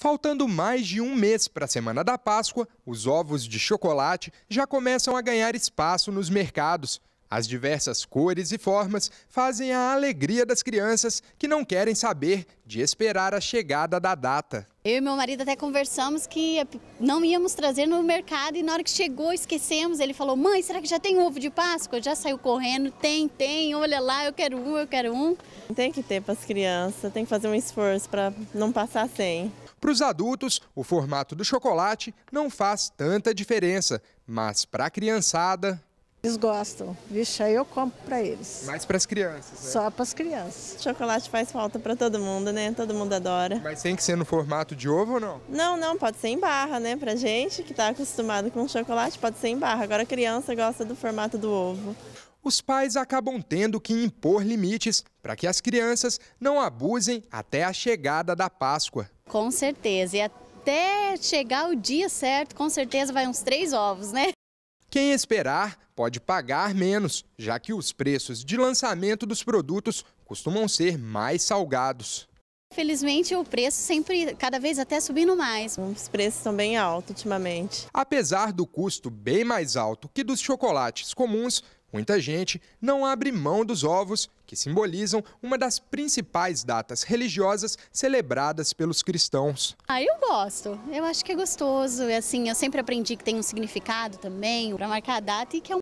Faltando mais de um mês para a semana da Páscoa, os ovos de chocolate já começam a ganhar espaço nos mercados. As diversas cores e formas fazem a alegria das crianças que não querem saber de esperar a chegada da data. Eu e meu marido até conversamos que não íamos trazer no mercado e na hora que chegou esquecemos. Ele falou: Mãe, será que já tem ovo de Páscoa? Já saiu correndo? Tem, tem, olha lá, eu quero um, eu quero um. Tem que ter para as crianças, tem que fazer um esforço para não passar sem. Para os adultos, o formato do chocolate não faz tanta diferença, mas para a criançada. Eles gostam. Vixe, aí eu compro para eles. Mais para as crianças, né? Só para as crianças. Chocolate faz falta para todo mundo, né? Todo mundo adora. Mas tem que ser no formato de ovo ou não? Não, não, pode ser em barra, né? Pra gente que está acostumado com chocolate, pode ser em barra. Agora a criança gosta do formato do ovo os pais acabam tendo que impor limites para que as crianças não abusem até a chegada da Páscoa. Com certeza. E até chegar o dia certo, com certeza vai uns três ovos, né? Quem esperar pode pagar menos, já que os preços de lançamento dos produtos costumam ser mais salgados. Felizmente o preço sempre, cada vez até subindo mais. Os preços estão bem altos ultimamente. Apesar do custo bem mais alto que dos chocolates comuns, Muita gente não abre mão dos ovos, que simbolizam uma das principais datas religiosas celebradas pelos cristãos. Ah, eu gosto. Eu acho que é gostoso. Assim, eu sempre aprendi que tem um significado também para marcar a data e que é um